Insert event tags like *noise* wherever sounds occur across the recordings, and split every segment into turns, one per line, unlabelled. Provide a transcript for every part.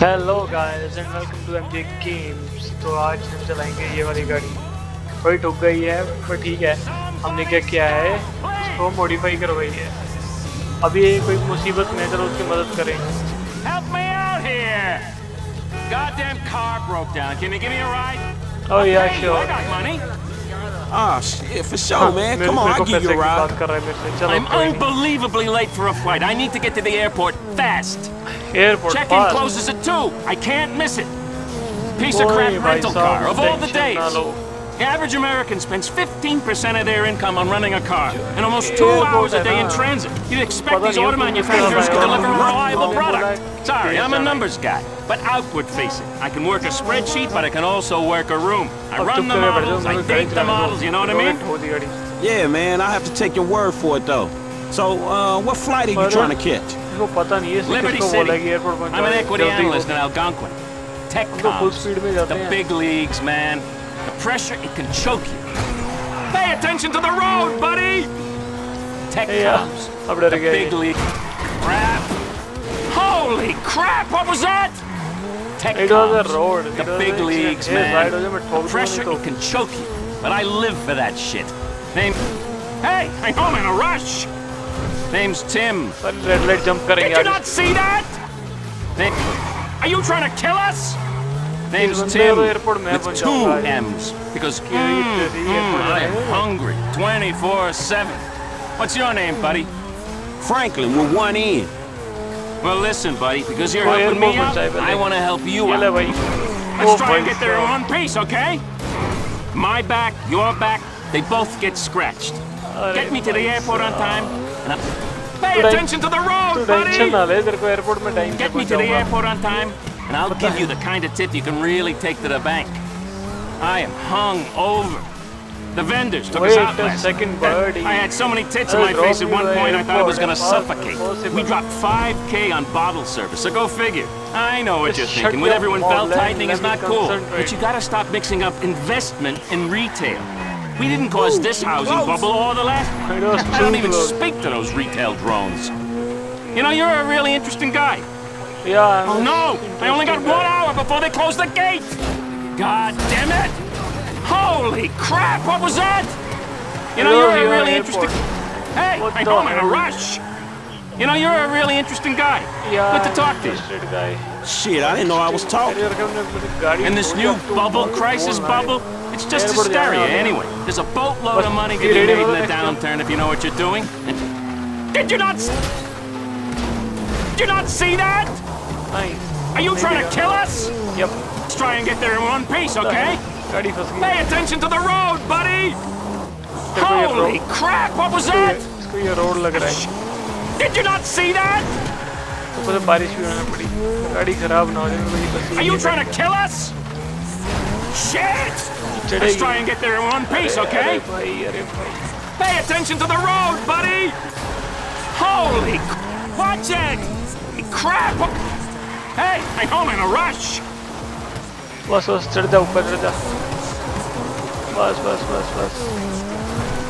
Hello guys and welcome to MJ games तो आज हम चलाएँगे ये वाली गाड़ी थोड़ी ठुक गई है पर ठीक है हमने क्या किया है इसको मॉडिफाई करवाई है अभी कोई मुसीबत में चलो उसकी मदद करें
here! Goddamn car broke down. Can you give me a ride?
Oh yeah, sure.
I got money.
Ah, shit, for sure, man. Come on, I'll give you a ride.
I'm unbelievably late for a flight. I need to get to the airport fast.
Airport
Check-in closes at 2. I can't miss it. Piece of crap rental car of all the days. The average American spends 15% of their income on running a car and almost two hours a day in transit. You'd expect these auto manufacturers to deliver a reliable product. Sorry, I'm a numbers guy, but outward facing. I can work a spreadsheet, but I can also work a room. I run the models, I date the models, you know what I mean?
Yeah, man, I have to take your word for it, though. So, uh, what flight are you trying to catch?
Liberty City. I'm an equity analyst in Algonquin. Tech. The big leagues, man. The pressure, it can choke you. Pay attention to the road, buddy! Tech
yeah. comes.
The big league. Crap. Holy crap, what was that? Tech
it comes.
The,
road.
the big leagues, man. The pressure, it can choke you. But I live for that shit. Name... Hey, I'm home in a rush! Name's Tim.
Red light jump
Did you not see that? Name... Are you trying to kill us? Name's Tim. With two M's. Because mm,
mm,
I am hungry 24-7. What's your name, buddy?
Franklin, we're one E.
Well, listen, buddy, because you're helping me out, I want to help you out. Let's try and get there on piece, okay? My back, your back, they both get scratched. Get me to the airport on time, and I'll... Pay attention to the road, buddy! Get me to the airport on time, and I'll give you the kind of tip you can really take to the bank. I am hung over. The vendors took us
Wait
out
a
last
second, buddy.
I had so many tits in my face at one point I thought I was gonna
Impossible.
suffocate. We dropped 5k on bottle service, so go figure. I know what
Just
you're thinking. With everyone belt tightening is not cool. But you gotta stop mixing up investment and retail. We didn't cause this housing
close.
bubble or the last.
I *laughs*
I don't even speak to those retail drones. You know, you're a really interesting guy.
Yeah.
I'm oh no! I only got one hour before they close the gate! God damn it! Holy crap, what was that? You know, you're a really interesting... Hey,
hey,
I'm in a rush! You know, you're a really interesting guy.
Yeah.
Good to talk to you.
Shit, I didn't know I was talking.
And this new bubble, crisis bubble, it's just hysteria anyway. There's a boatload of money to be made in the downturn if you know what you're doing. Did you not... Did you not see that?
नहीं
Are you
नहीं
trying to
देखा।
kill us?
Yep,
Let's try and get there in one piece, okay?
गाड़ी फंस गई
Pay attention to the road, buddy!
देखो ये
Holy
road
crap, what was that?
इसको ये रोड लग रहा है
Did you not see that?
ऊपर से बारिश भी होने पड़ी गाड़ी खराब ना हो जाए मेरे को ये बस
Are
यही
you
है।
trying to kill us? Shit! Let's
चढ़ेगी
try and get there in one piece,
अरे
okay?
भाई अरे भाई
Pay attention to the road, buddy! Holy c- Watch it! Crap! what- Hey, I'm home in a rush!
बस बस चढ़ जा ऊपर चढ़ जा बस बस बस बस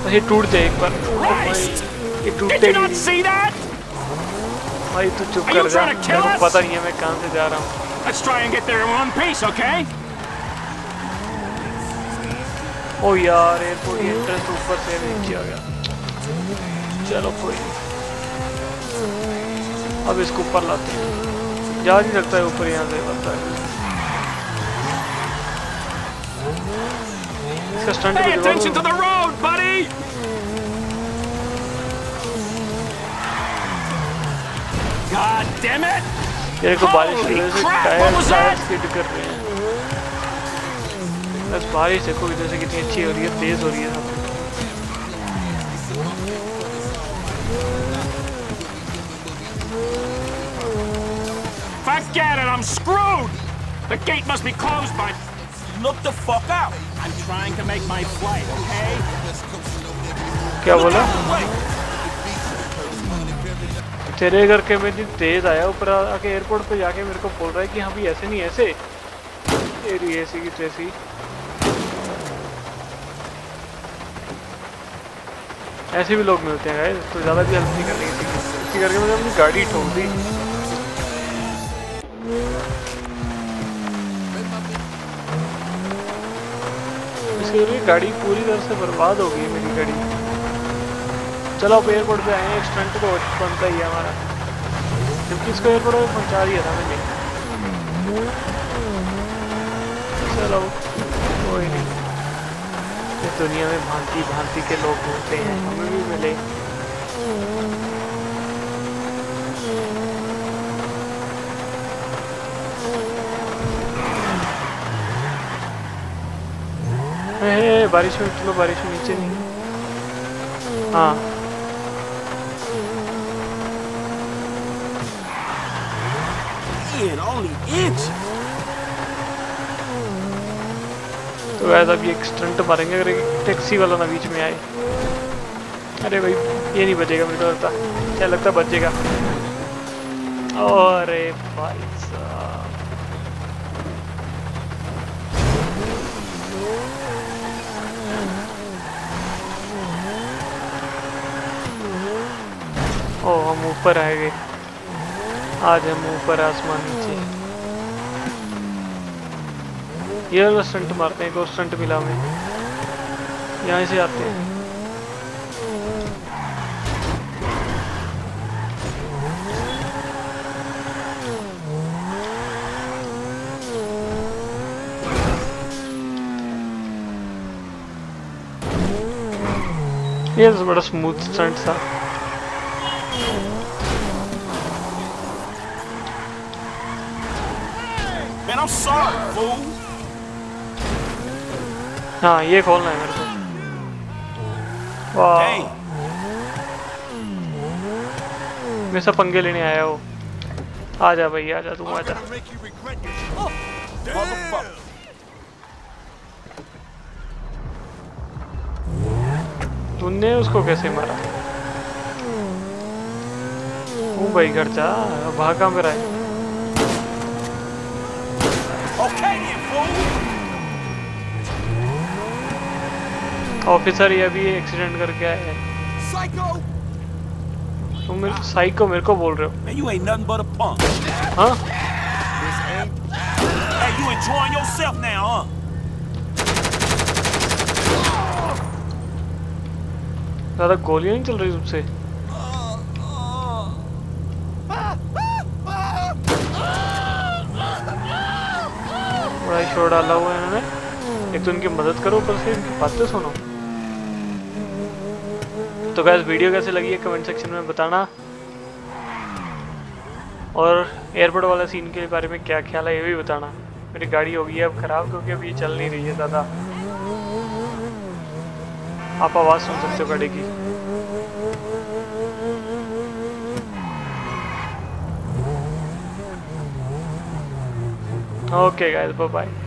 बस ये टूट जाए एक बार ओ भाई
Christ!
ये
Did you
टूटेगी
not see that?
भाई तू चुप
Are you
कर जा
trying to kill
मेरे
us?
को पता नहीं है मैं कहाँ से जा रहा हूँ
Let's try and get there in one piece, okay?
ओ यार एयरपोर्ट की एंट्रेंस ऊपर से नीचे आ गया चलो कोई नहीं अब इसको ऊपर लाते हैं जा नहीं सकता है ऊपर यहाँ से पता है। इसका स्टंट भी
attention to the road, buddy! God damn it!
तेरे को बारिश की वजह से टायर टायर स्किड कर रहे हैं। बस बारिश देखो इधर से कितनी अच्छी हो रही है तेज हो रही है सब।
I'm screwed! The gate must be closed by...
Look the fuck out.
I'm trying to make my flight, okay?
क्या बोला? तेरे घर के में तेज आया ऊपर आके एयरपोर्ट पे जाके मेरे को बोल रहा है कि हाँ भी ऐसे नहीं ऐसे। तेरी ऐसी की तैसी। ऐसे भी लोग मिलते हैं guys, तो ज़्यादा भी हेल्प नहीं करनी की। इसी करके मैंने अपनी गाड़ी ठोक दी। इसकी गाड़ी पूरी तरह से बर्बाद हो गई मेरी गाड़ी। चलो अब एयरपोर्ट पे आए एक स्टंट तो बनता ही है हमारा। जबकि इसको एयरपोर्ट पर पहुँचा दिया था मैंने। चलो, कोई नहीं। इस दुनिया में भांति भांति के लोग घूमते हैं, हमें भी मिले। बारिश में चलो बारिश में नीचे नहीं हाँ. तो वैसा भी एक स्टंट मारेंगे अगर टैक्सी वाला ना बीच में आए। अरे भाई ये नहीं बचेगा मेरे को लगता। क्या लगता बचेगा अरे भाई साहब। ओ हम ऊपर आए गए। आज हम ऊपर आसमान नीचे। ये वाला स्टंट मारते हैं एक और स्टंट मिला हमें। यहाँ से आते हैं। ये तो बड़ा स्मूथ स्टंट था।
Man, I'm sorry, fool.
हाँ ये खोलना है मेरे को। वाह।
Hey,
मेरे से पंगे लेने आया हो आ जा भाई आ जा तू आ जा। तूने उसको कैसे मारा? ओ भाई घर जा भाग रहा है. ऑफिसर ये भी एक्सीडेंट करके आए हैं। तुम मेरे साइको मेरे को बोल रहे हो।
You and none but a punk
हाँ?
यू एंजॉय योरसेल्फ नाउ हाँ
ज़्यादा गोलियाँ नहीं चल रही तुमसे? ही शोर डाला हुआ है इन्होंने। एक तो इनकी मदद करो ऊपर से, इनकी बातें सुनो। तो गैस वीडियो कैसे लगी है कमेंट सेक्शन में बताना। और एयरपोर्ट वाला सीन के बारे में क्या ख्याल है ये भी बताना। मेरी गाड़ी हो गई है, अब ख़राब, क्योंकि अब ये चल नहीं रही है ज़्यादा। आप आवाज़ सुन सकते हो गाड़ी की। Okay guys, bye bye.